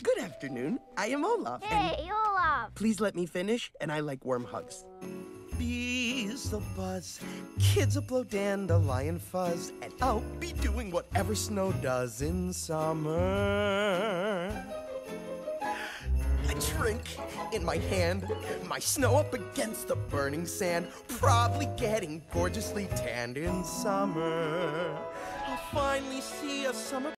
Good afternoon. I am Olaf. Hey, Olaf. please let me finish, and I like warm hugs. Bees will buzz, kids will blow dandelion fuzz, and I'll be doing whatever snow does in summer. A drink in my hand, my snow up against the burning sand, probably getting gorgeously tanned in summer. I'll finally see a summer